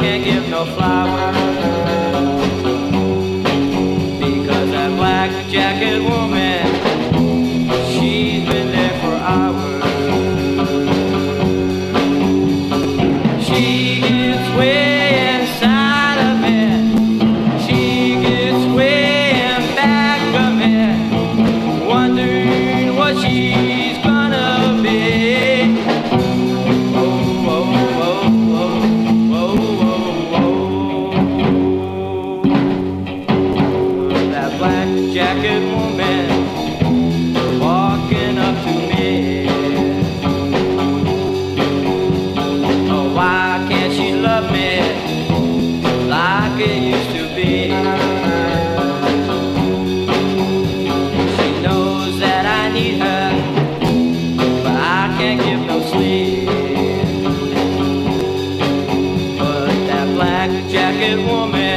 can't give no flowers because that black jacket woman. black jacket woman walking up to me. Oh, why can't she love me like it used to be? She knows that I need her, but I can't give no sleep. But that black jacket woman.